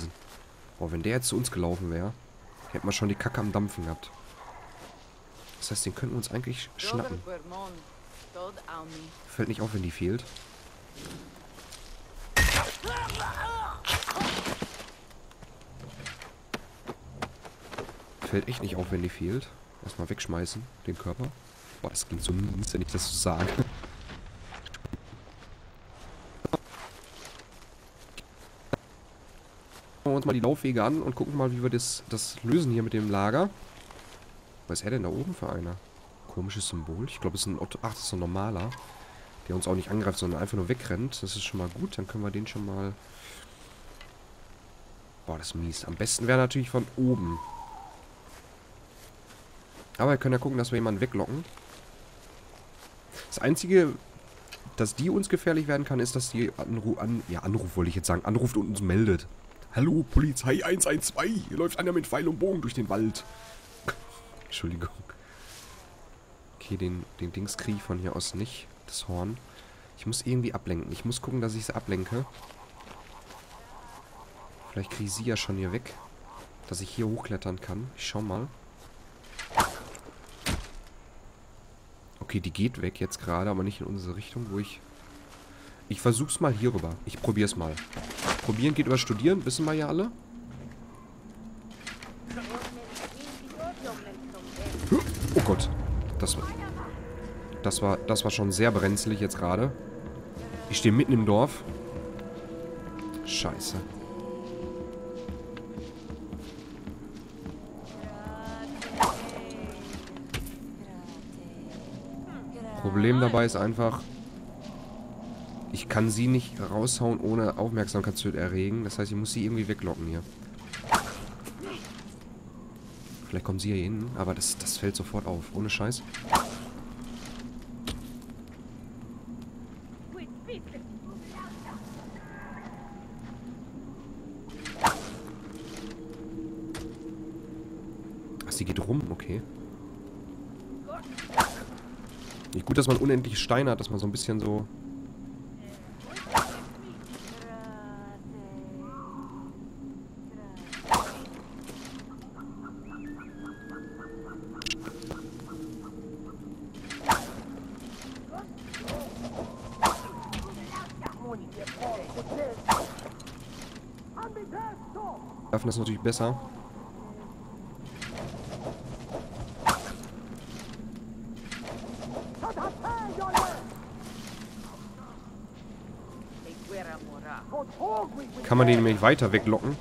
gewesen. Boah, wenn der jetzt zu uns gelaufen wäre, hätten wir schon die Kacke am Dampfen gehabt. Das heißt, den könnten wir uns eigentlich schnappen. Fällt nicht auf, wenn die fehlt. Fällt echt nicht auf, wenn die fehlt. Erstmal wegschmeißen, den Körper. Boah, das klingt so mies, wenn ich das so sage. Schauen wir uns mal die Laufwege an und gucken mal, wie wir das, das lösen hier mit dem Lager. Was ist er denn da oben für einer? Komisches Symbol. Ich glaube, es ist ein Otto. Ach, das ist ein normaler. Der uns auch nicht angreift, sondern einfach nur wegrennt. Das ist schon mal gut. Dann können wir den schon mal... Boah, das ist mies. Am besten wäre natürlich von oben. Aber wir können ja gucken, dass wir jemanden weglocken. Das Einzige, dass die uns gefährlich werden kann, ist, dass die Anru an, ja, Anruf wollte ich jetzt sagen, anruft und uns meldet. Hallo, Polizei 112, hier läuft einer mit Pfeil und Bogen durch den Wald. Entschuldigung. Okay, den, den Dings kriege ich von hier aus nicht, das Horn. Ich muss irgendwie ablenken. Ich muss gucken, dass ich es ablenke. Vielleicht kriege ich sie ja schon hier weg. Dass ich hier hochklettern kann. Ich schau mal. Okay, die geht weg jetzt gerade, aber nicht in unsere Richtung, wo ich... Ich versuch's mal hier rüber. Ich probier's mal. Probieren geht über Studieren, wissen wir ja alle. Oh Gott. Das war... Das war, das war schon sehr brenzlig jetzt gerade. Ich stehe mitten im Dorf. Scheiße. Problem dabei ist einfach, kann sie nicht raushauen, ohne Aufmerksamkeit zu erregen. Das heißt, ich muss sie irgendwie weglocken hier. Vielleicht kommen sie hier hin, aber das, das fällt sofort auf. Ohne Scheiß. Ach, sie geht rum, okay. Nicht gut, dass man unendlich Steine hat, dass man so ein bisschen so... Waffen ist natürlich besser. Kann man den nämlich weiter weglocken?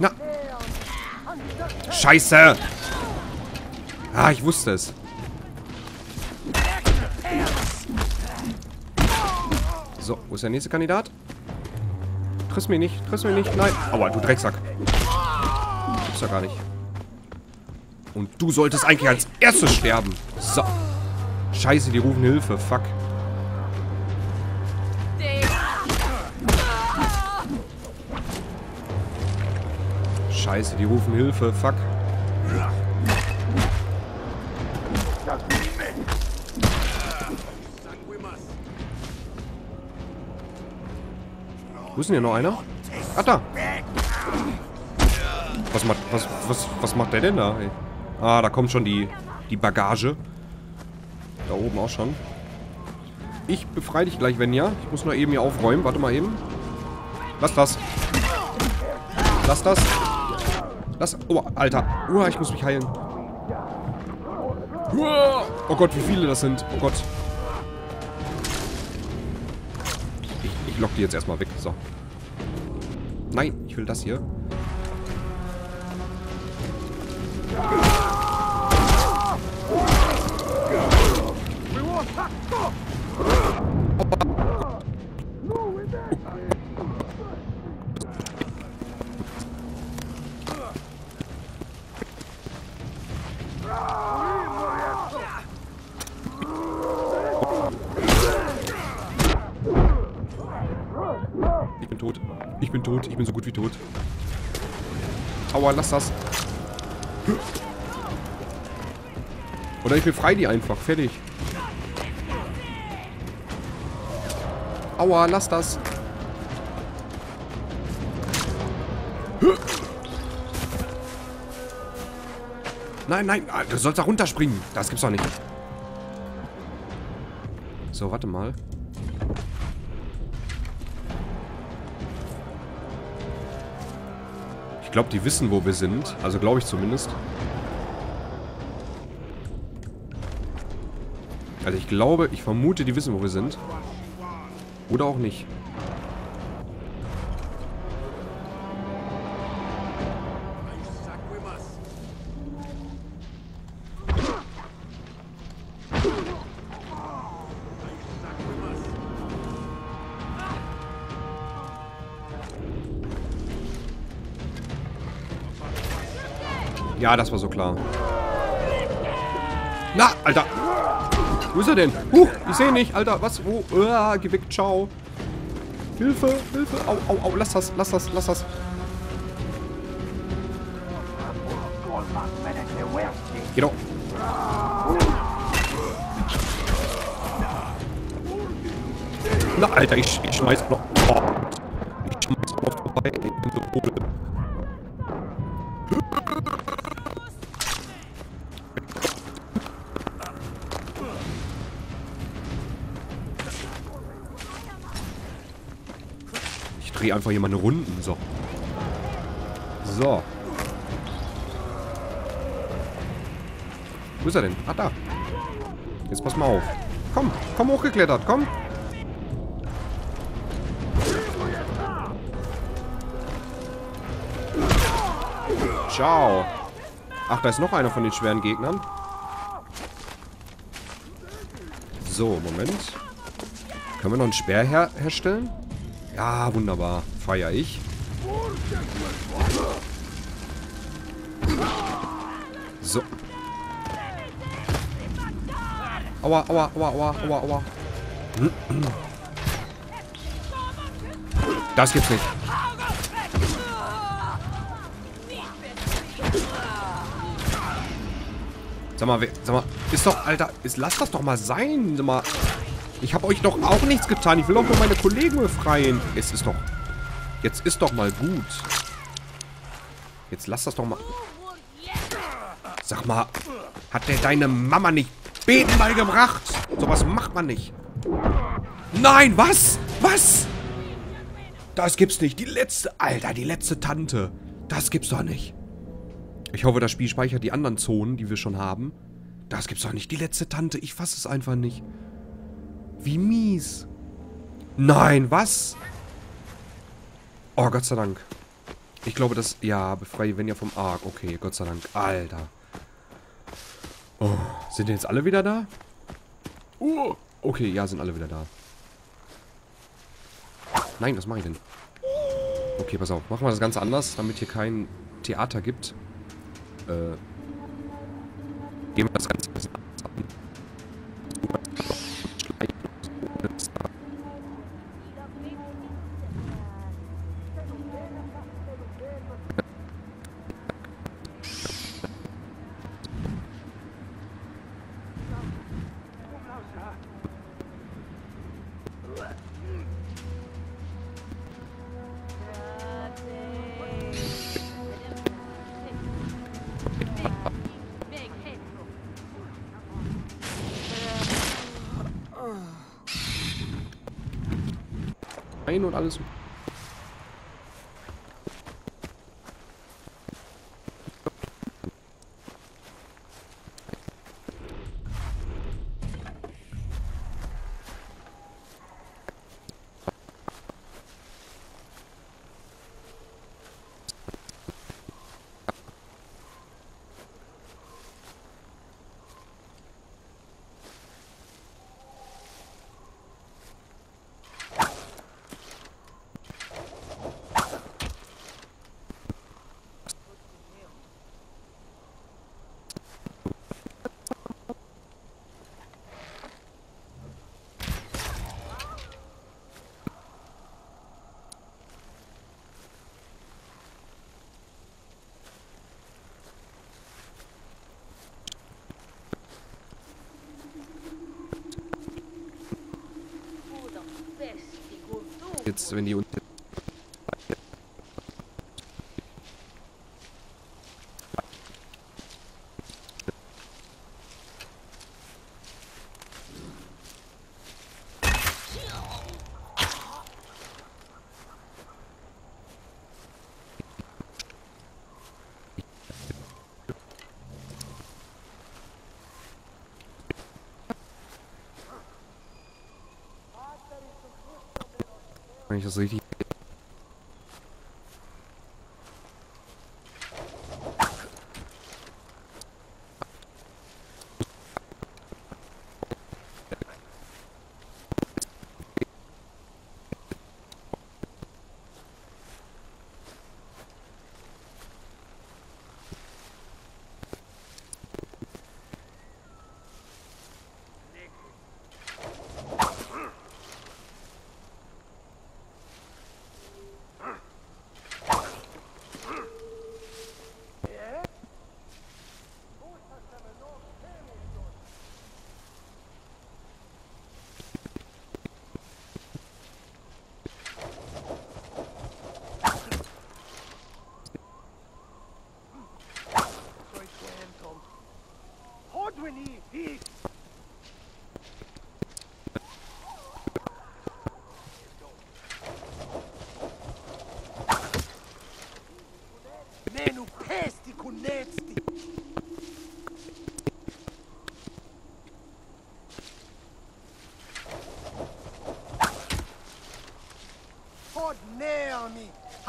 Na. Scheiße. Ah, ich wusste es. So, wo ist der nächste Kandidat? Triss mich nicht, triss mich nicht. Nein. Aua, du Drecksack. Gibt's ja gar nicht. Und du solltest eigentlich als erstes sterben. So. Scheiße, die rufen Hilfe. Fuck. Scheiße, die rufen Hilfe. Fuck. Wo ist denn hier noch einer? Ah, da. Was macht, was, was, was macht der denn da? Ah, da kommt schon die, die Bagage. Da oben auch schon. Ich befreie dich gleich, wenn ja. Ich muss nur eben hier aufräumen. Warte mal eben. Lass das. Lass das. Lass. Oh, Alter. Uah, ich muss mich heilen. Oh Gott, wie viele das sind. Oh Gott. Ich, ich lock die jetzt erstmal weg. So. Nein, ich will das hier. Ich bin tot. Ich bin tot. Ich bin so gut wie tot. Aua, lass das. Oder ich befreie die einfach. Fertig. Aua, lass das. Nein, nein, ah, du sollst da runterspringen. Das gibt's doch nicht. So, warte mal. Ich glaube, die wissen, wo wir sind. Also glaube ich zumindest. Also ich glaube, ich vermute, die wissen, wo wir sind. Oder auch nicht. Ja, das war so klar. Na, Alter. Wo ist er denn? Huch, ich sehe nicht. Alter, was? Wo? Uah, geh weg, ciao. Hilfe, Hilfe. Au, au, au. Lass das, lass das, lass das. Geh doch. Na, Alter, ich, ich schmeiß noch. Oh. Ich schmeiß noch vorbei. Ich bin so cool. Drehe einfach hier meine Runden. So. So. Wo ist er denn? Ah, da. Jetzt pass mal auf. Komm, komm hochgeklettert, komm. Ciao. Ach, da ist noch einer von den schweren Gegnern. So, Moment. Können wir noch einen Speer her herstellen? Ja, wunderbar. Feier ich. So. Aua, aua, aua, aua, aua, aua. Das gibt's nicht. Sag mal, sag mal, ist doch, Alter, ist, lass das doch mal sein. Sag mal, ich habe euch doch auch nichts getan. Ich will doch nur meine Kollegen befreien. Es ist doch, jetzt ist doch mal gut. Jetzt lass das doch mal. Sag mal, hat der deine Mama nicht beten beigebracht? Sowas macht man nicht. Nein, was? Was? Das gibt's nicht. Die letzte, Alter, die letzte Tante. Das gibt's doch nicht. Ich hoffe, das Spiel speichert die anderen Zonen, die wir schon haben. Das gibt's doch nicht. Die letzte Tante. Ich fasse es einfach nicht. Wie mies. Nein, was? Oh, Gott sei Dank. Ich glaube, das... Ja, befreie wenn ja vom Ark. Okay, Gott sei Dank. Alter. Oh, sind jetzt alle wieder da? Oh, okay, ja, sind alle wieder da. Nein, was mache ich denn? Okay, pass auf. Machen wir das Ganze anders, damit hier kein Theater gibt. Äh, gehen wir das Ganze ein und alles. Jetzt, wenn die uns Wenn ich das richtig.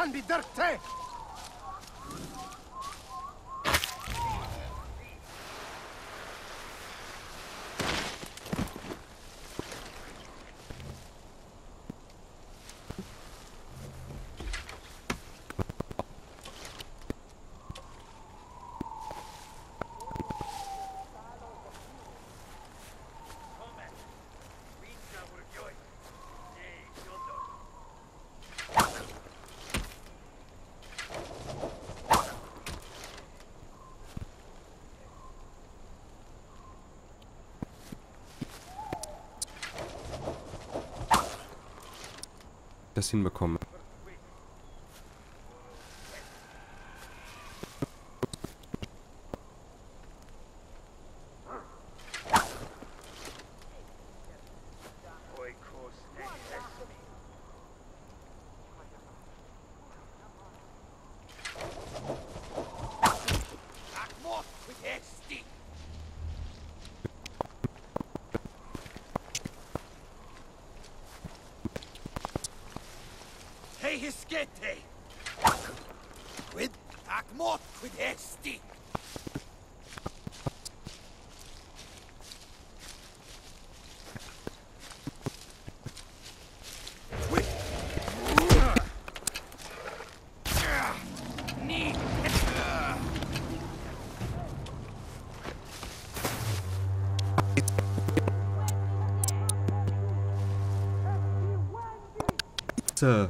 an die Dirk das hinbekomme. Äh,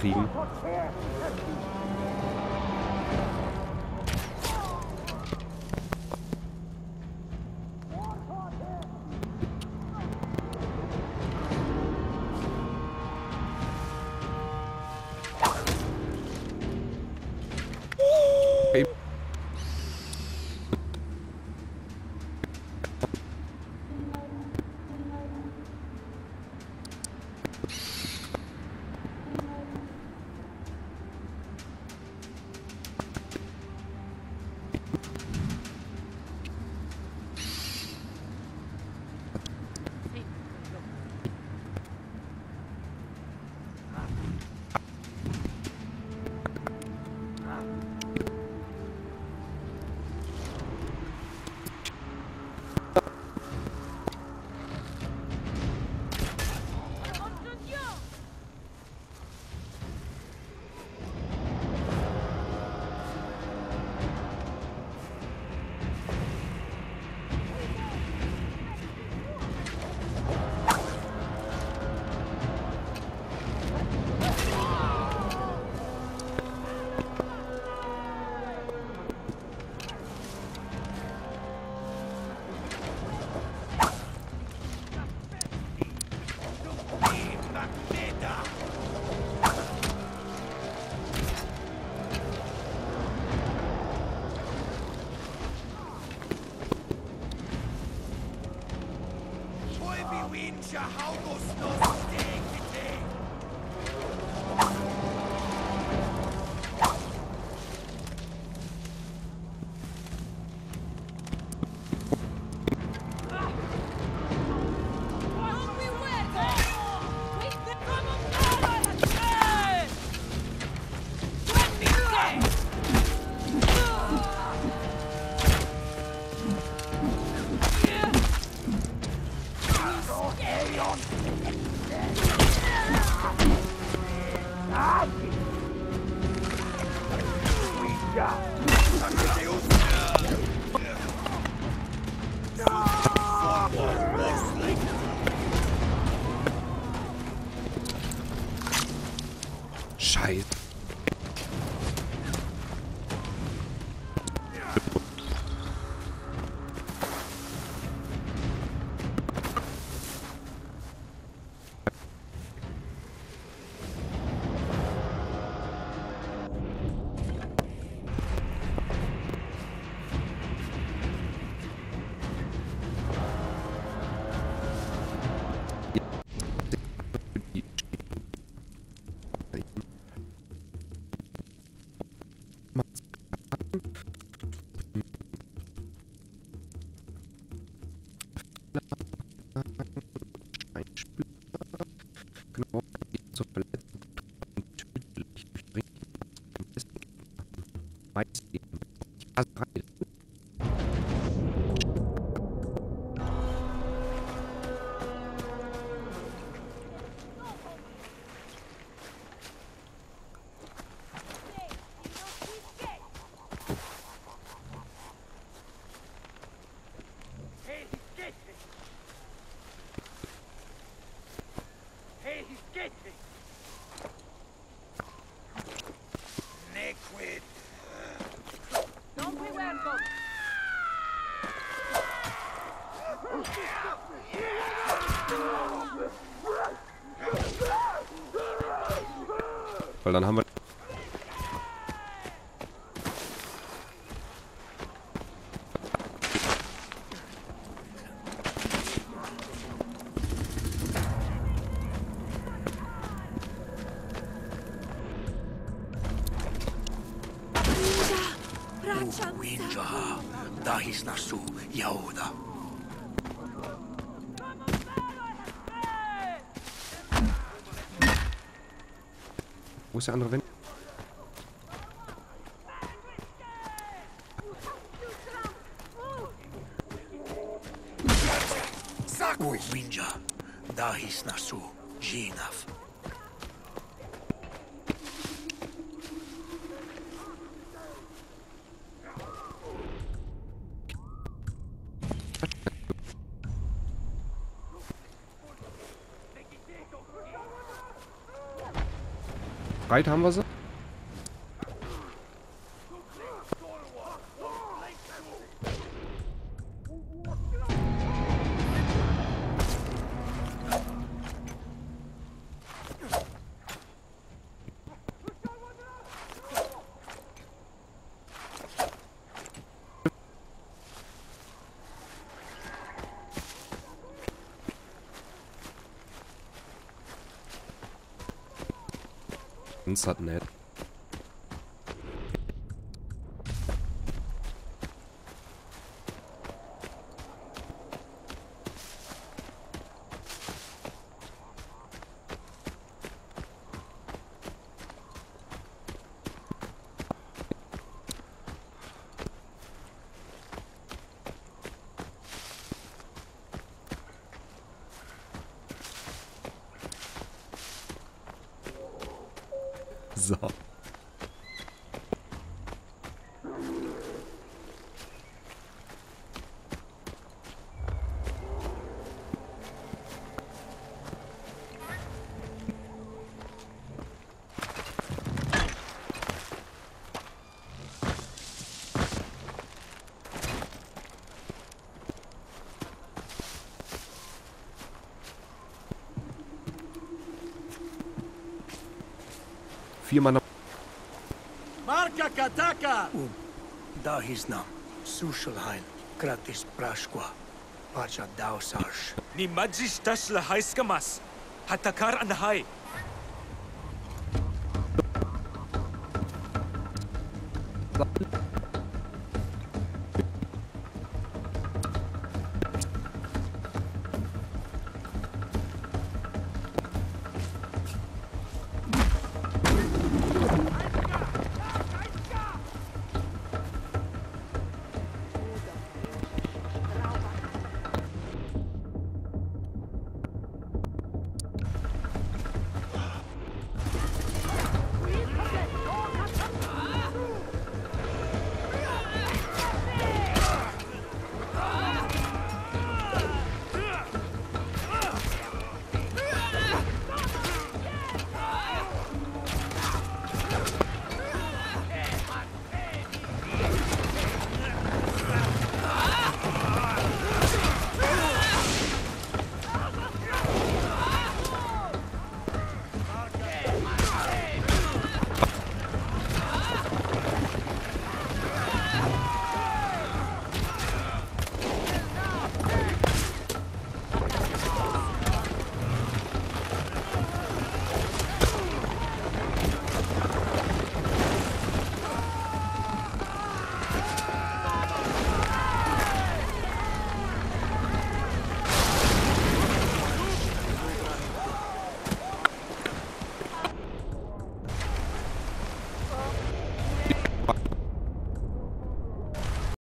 kriegen. your house. as Weil dann haben wir Winjaha, dahis nasu Yahuda. Wo ist der andere Wind? Breit haben wir sie. Uns hat Viermal nach... Marka Kataka! Dahizna, Sushalhein, Kratis Prashkwa, Pacha Dausarsh. Ni Majis Tashla Haiskamas, Hatakar Anhai.